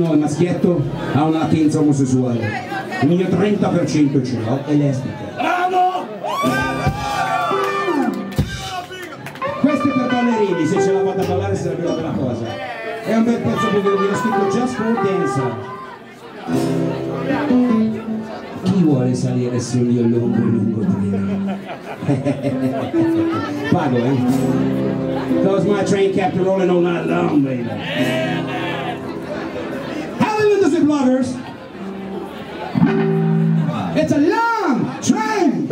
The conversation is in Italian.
No, il maschietto ha una latenza omosessuale. Il mio 30% ce l'ho, è lesbica. Bravo! Questo è per ballerini, se ce la fate ballare sarebbe una bella cosa. È un bel pezzo che vi ho scritto Just for Dancer. Chi vuole salire sul mio lungo lungo treno? Pago, eh? Cause my train kept rolling all night long, baby. daughters. It's a long train.